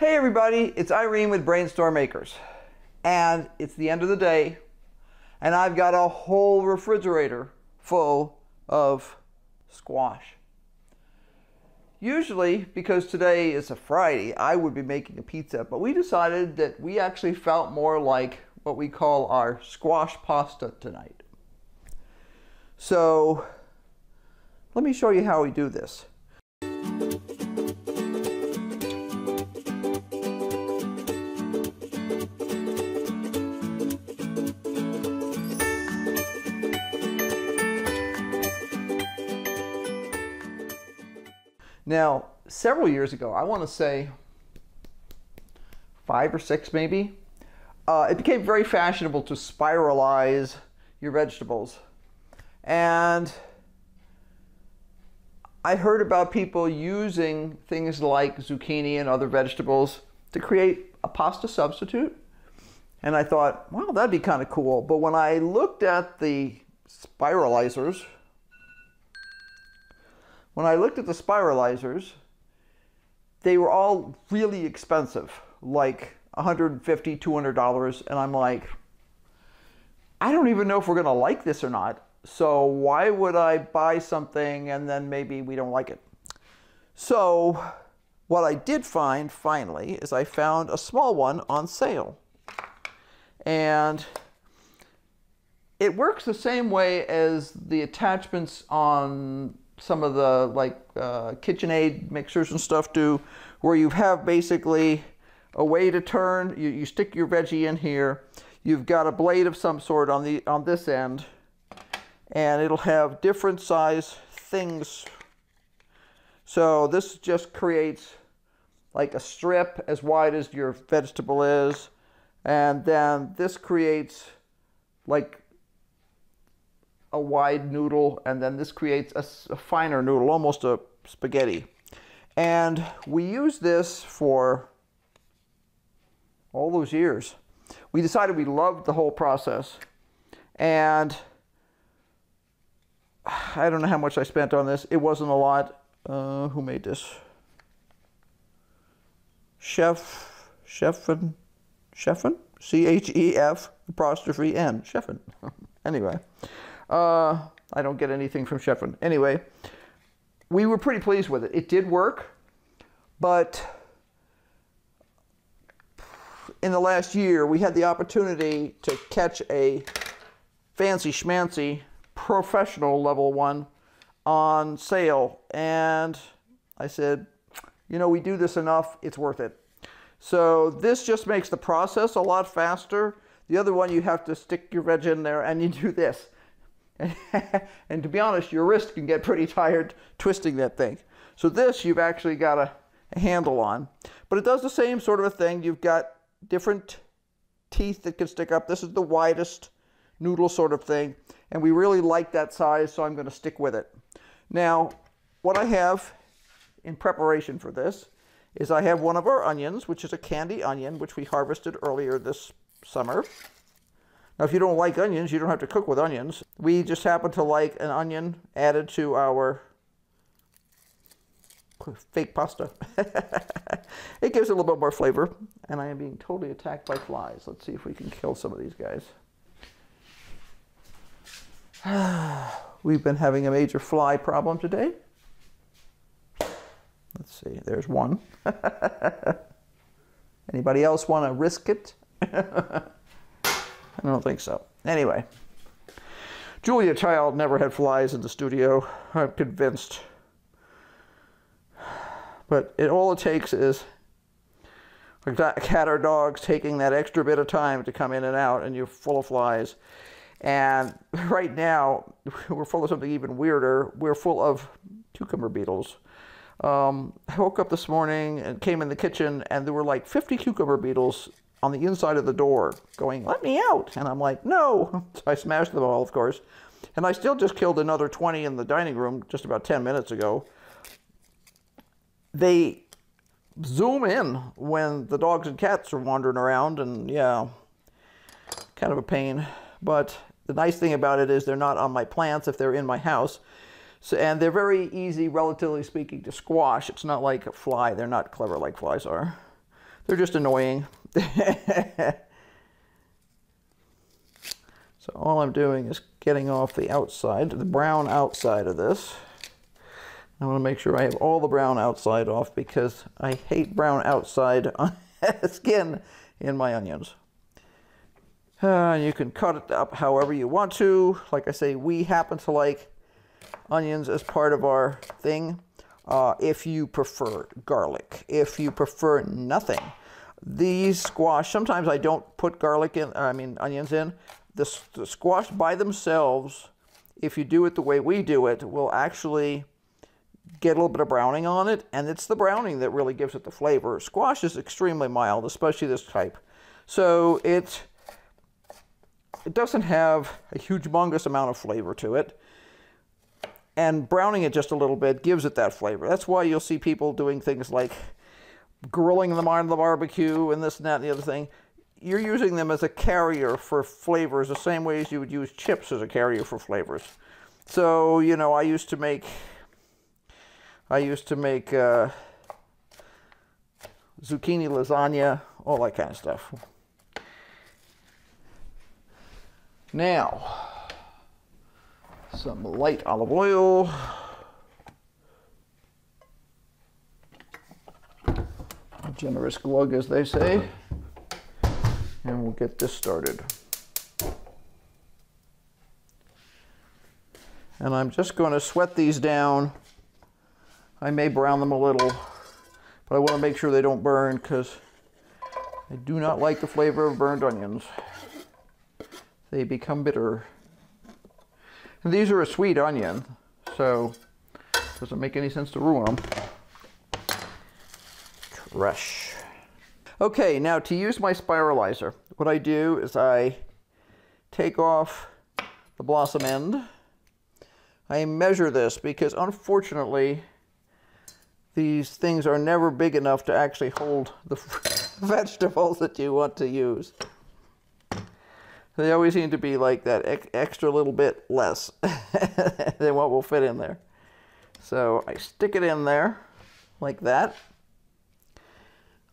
Hey everybody, it's Irene with BrainStorm Acres. And it's the end of the day, and I've got a whole refrigerator full of squash. Usually, because today is a Friday, I would be making a pizza, but we decided that we actually felt more like what we call our squash pasta tonight. So, let me show you how we do this. Now, several years ago, I want to say five or six maybe, uh, it became very fashionable to spiralize your vegetables. And I heard about people using things like zucchini and other vegetables to create a pasta substitute. And I thought, well, that'd be kind of cool. But when I looked at the spiralizers, when I looked at the spiralizers, they were all really expensive, like $150, $200. And I'm like, I don't even know if we're going to like this or not. So why would I buy something and then maybe we don't like it? So what I did find finally is I found a small one on sale. And it works the same way as the attachments on some of the like uh, KitchenAid mixers and stuff do, where you have basically a way to turn. You, you stick your veggie in here. You've got a blade of some sort on the on this end, and it'll have different size things. So this just creates like a strip as wide as your vegetable is, and then this creates like a wide noodle, and then this creates a, a finer noodle, almost a spaghetti. And we use this for all those years. We decided we loved the whole process. And I don't know how much I spent on this. It wasn't a lot. Uh, who made this? Chef, Chef'n, Chef'n? C-H-E-F apostrophe N, Chef'n. anyway. Uh, I don't get anything from Chef'n. Anyway, we were pretty pleased with it. It did work, but in the last year, we had the opportunity to catch a fancy schmancy professional level one on sale. And I said, you know, we do this enough, it's worth it. So this just makes the process a lot faster. The other one, you have to stick your veg in there and you do this. and to be honest, your wrist can get pretty tired twisting that thing. So this you've actually got a, a handle on. But it does the same sort of a thing. You've got different teeth that can stick up. This is the widest noodle sort of thing. And we really like that size, so I'm going to stick with it. Now, what I have in preparation for this is I have one of our onions, which is a candy onion, which we harvested earlier this summer. Now, if you don't like onions, you don't have to cook with onions. We just happen to like an onion added to our fake pasta. it gives it a little bit more flavor. And I am being totally attacked by flies. Let's see if we can kill some of these guys. We've been having a major fly problem today. Let's see, there's one. Anybody else want to risk it? I don't think so. Anyway, Julia Child never had flies in the studio. I'm convinced. But it all it takes is a cat or dogs taking that extra bit of time to come in and out, and you're full of flies. And right now, we're full of something even weirder. We're full of cucumber beetles. Um, I woke up this morning and came in the kitchen, and there were like 50 cucumber beetles on the inside of the door going, let me out. And I'm like, no. So I smashed them all, of course. And I still just killed another 20 in the dining room just about 10 minutes ago. They zoom in when the dogs and cats are wandering around and yeah, kind of a pain. But the nice thing about it is they're not on my plants if they're in my house. So, and they're very easy, relatively speaking, to squash. It's not like a fly. They're not clever like flies are. They're just annoying. so all I'm doing is getting off the outside, the brown outside of this. I want to make sure I have all the brown outside off because I hate brown outside on skin in my onions. Uh, you can cut it up however you want to. Like I say, we happen to like onions as part of our thing. Uh, if you prefer garlic, if you prefer nothing, these squash, sometimes I don't put garlic in, I mean onions in. The, the squash by themselves, if you do it the way we do it, will actually get a little bit of browning on it, and it's the browning that really gives it the flavor. Squash is extremely mild, especially this type. So it, it doesn't have a huge humongous amount of flavor to it. And browning it just a little bit gives it that flavor. That's why you'll see people doing things like grilling them on the barbecue and this and that and the other thing. You're using them as a carrier for flavors the same way as you would use chips as a carrier for flavors. So, you know, I used to make I used to make uh, zucchini lasagna, all that kind of stuff. Now, some light olive oil. Generous glug, as they say. And we'll get this started. And I'm just going to sweat these down I may brown them a little, but I want to make sure they don't burn because I do not like the flavor of burned onions. They become bitter. And these are a sweet onion, so it doesn't make any sense to ruin them. Trash. Okay, now to use my spiralizer, what I do is I take off the blossom end. I measure this because unfortunately these things are never big enough to actually hold the vegetables that you want to use. They always seem to be like that extra little bit less than what will fit in there. So I stick it in there like that.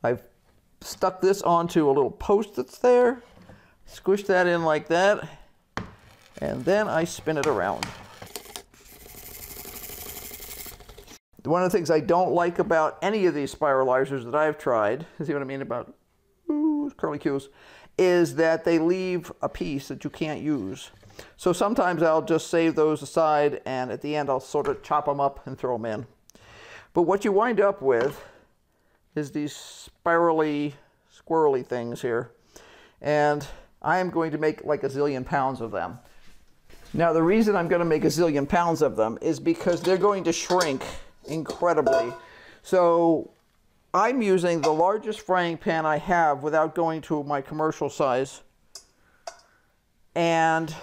I've stuck this onto a little post that's there, squish that in like that, and then I spin it around. One of the things I don't like about any of these spiralizers that I've tried, see what I mean about ooh, curly cues, is that they leave a piece that you can't use. So sometimes I'll just save those aside and at the end I'll sort of chop them up and throw them in. But what you wind up with is these spirally, squirrely things here. And I am going to make like a zillion pounds of them. Now the reason I'm going to make a zillion pounds of them is because they're going to shrink incredibly. So I'm using the largest frying pan I have without going to my commercial size. And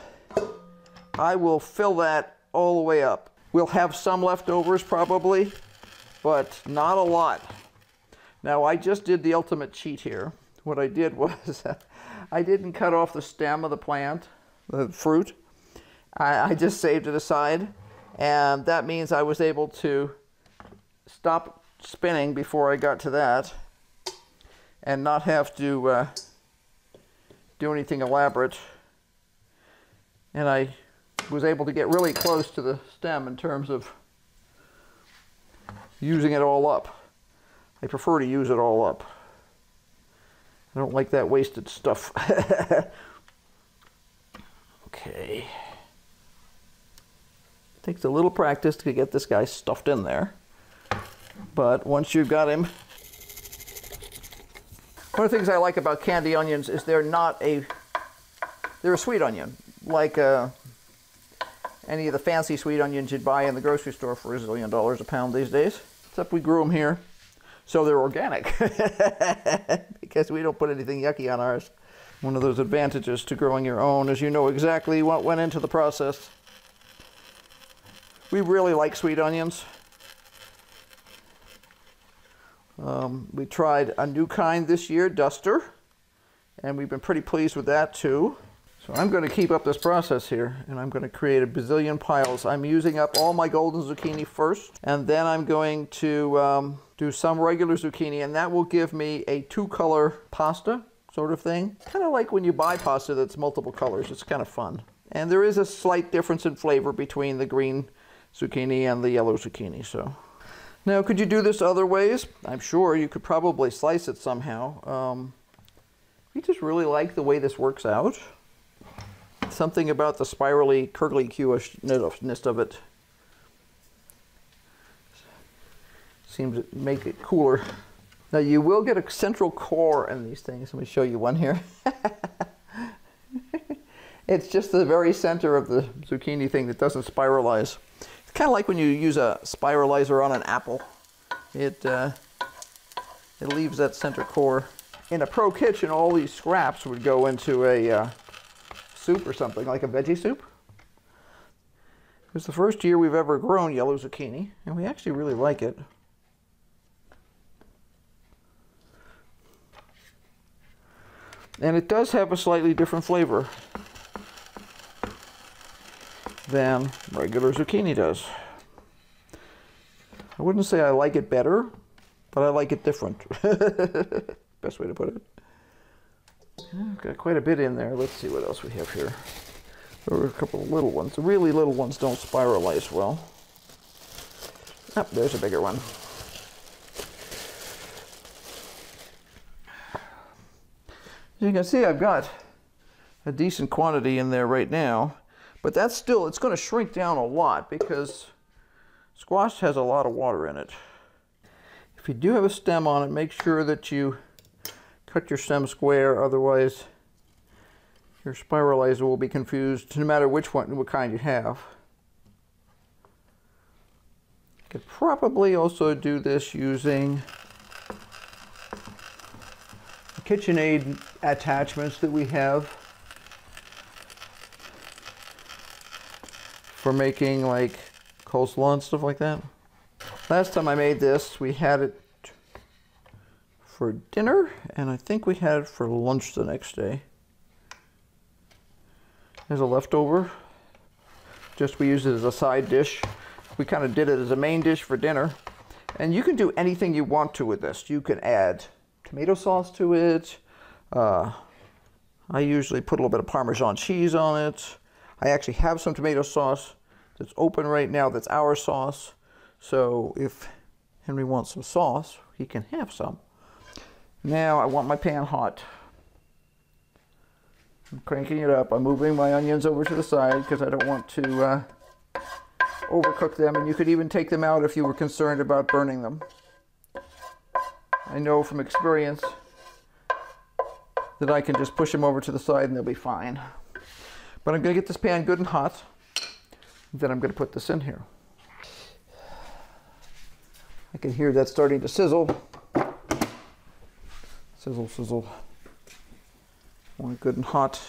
I will fill that all the way up. We'll have some leftovers probably, but not a lot. Now I just did the ultimate cheat here. What I did was I didn't cut off the stem of the plant, the fruit. I, I just saved it aside. And that means I was able to stop spinning before I got to that and not have to uh, do anything elaborate. And I was able to get really close to the stem in terms of using it all up. I prefer to use it all up. I don't like that wasted stuff. okay. Takes a little practice to get this guy stuffed in there. But once you've got him, one of the things I like about candy onions is they're not a, they're a sweet onion, like uh, any of the fancy sweet onions you'd buy in the grocery store for a zillion dollars a pound these days. Except we grew them here, so they're organic, because we don't put anything yucky on ours. One of those advantages to growing your own is you know exactly what went into the process. We really like sweet onions. Um, we tried a new kind this year, Duster, and we've been pretty pleased with that too. So I'm going to keep up this process here, and I'm going to create a bazillion piles. I'm using up all my golden zucchini first, and then I'm going to um, do some regular zucchini, and that will give me a two-color pasta sort of thing. Kind of like when you buy pasta that's multiple colors. It's kind of fun. And there is a slight difference in flavor between the green zucchini and the yellow zucchini. So now, could you do this other ways? I'm sure you could probably slice it somehow. Um, we just really like the way this works out. Something about the spirally, curlicue-ness of it seems to make it cooler. Now you will get a central core in these things. Let me show you one here. it's just the very center of the zucchini thing that doesn't spiralize. It's kind of like when you use a spiralizer on an apple. It, uh, it leaves that center core. In a pro kitchen, all these scraps would go into a uh, soup or something, like a veggie soup. It was the first year we've ever grown yellow zucchini, and we actually really like it. And it does have a slightly different flavor than regular zucchini does. I wouldn't say I like it better, but I like it different. Best way to put it. I've got quite a bit in there. Let's see what else we have here. There are a couple of little ones. The really little ones don't spiralize well. Oh, there's a bigger one. As you can see, I've got a decent quantity in there right now, but that's still, it's going to shrink down a lot because squash has a lot of water in it. If you do have a stem on it, make sure that you cut your stem square, otherwise your spiralizer will be confused no matter which one, what kind you have. You could probably also do this using KitchenAid attachments that we have for making like coleslaw and stuff like that. Last time I made this, we had it for dinner, and I think we had it for lunch the next day. There's a leftover. Just we use it as a side dish. We kind of did it as a main dish for dinner. And you can do anything you want to with this. You can add tomato sauce to it. Uh, I usually put a little bit of Parmesan cheese on it. I actually have some tomato sauce that's open right now that's our sauce. So if Henry wants some sauce, he can have some. Now I want my pan hot. I'm cranking it up. I'm moving my onions over to the side because I don't want to uh, overcook them. And you could even take them out if you were concerned about burning them. I know from experience that I can just push them over to the side and they'll be fine. But I'm going to get this pan good and hot. Then I'm going to put this in here. I can hear that starting to sizzle. Sizzle, sizzle. Want it good and hot.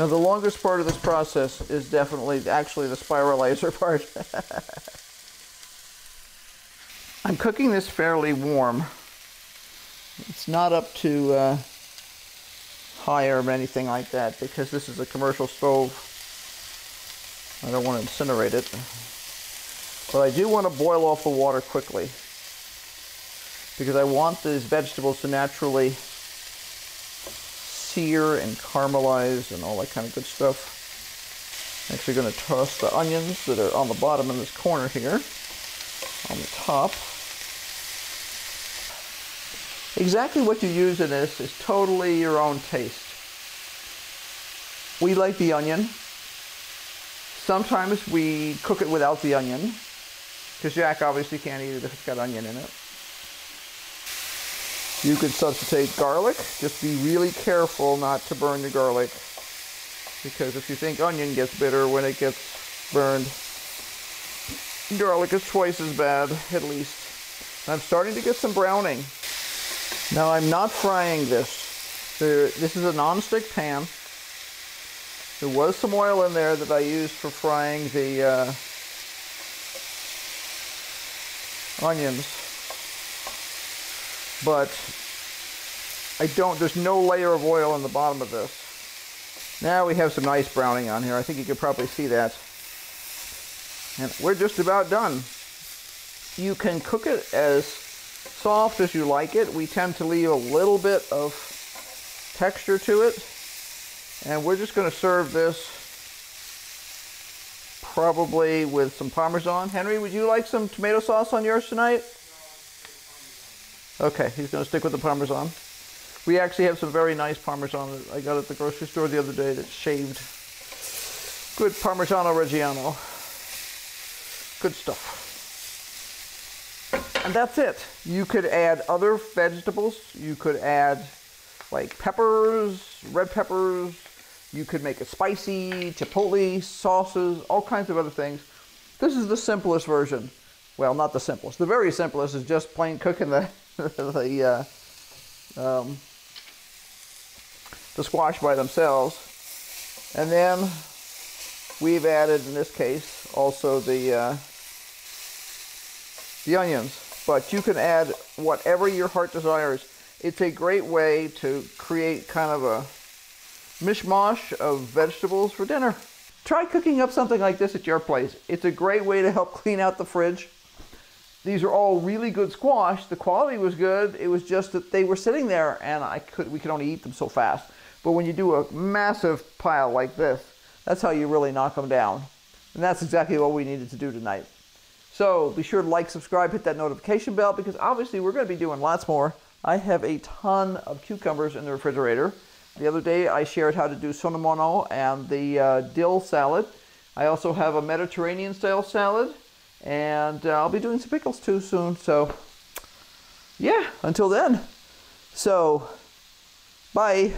Now the longest part of this process is definitely actually the spiralizer part. I'm cooking this fairly warm. It's not up to uh, high or anything like that because this is a commercial stove. I don't want to incinerate it. But I do want to boil off the water quickly because I want these vegetables to naturally sear and caramelize and all that kind of good stuff. Actually going to toss the onions that are on the bottom in this corner here on the top. Exactly what you use in this is totally your own taste. We like the onion. Sometimes we cook it without the onion because Jack obviously can't eat it if it's got onion in it. You could substitute garlic. Just be really careful not to burn the garlic. Because if you think onion gets bitter when it gets burned, garlic is twice as bad, at least. I'm starting to get some browning. Now I'm not frying this. This is a non-stick pan. There was some oil in there that I used for frying the uh, onions. But I don't, there's no layer of oil in the bottom of this. Now we have some nice browning on here. I think you could probably see that. And we're just about done. You can cook it as soft as you like it. We tend to leave a little bit of texture to it. And we're just going to serve this probably with some Parmesan. Henry, would you like some tomato sauce on yours tonight? Okay, he's going to stick with the Parmesan. We actually have some very nice Parmesan that I got at the grocery store the other day that's shaved. Good Parmigiano Reggiano. Good stuff. And that's it. You could add other vegetables. You could add like peppers, red peppers. You could make it spicy, chipotle, sauces, all kinds of other things. This is the simplest version. Well, not the simplest. The very simplest is just plain cooking the, the uh, um, the squash by themselves. And then we've added, in this case, also the, uh, the onions. But you can add whatever your heart desires. It's a great way to create kind of a mishmash of vegetables for dinner. Try cooking up something like this at your place. It's a great way to help clean out the fridge. These are all really good squash. The quality was good. It was just that they were sitting there and I could we could only eat them so fast. But when you do a massive pile like this, that's how you really knock them down. And that's exactly what we needed to do tonight. So be sure to like, subscribe, hit that notification bell because obviously we're going to be doing lots more. I have a ton of cucumbers in the refrigerator. The other day I shared how to do sunomono and the uh, dill salad. I also have a Mediterranean style salad and uh, I'll be doing some pickles too soon. So yeah, until then. So bye.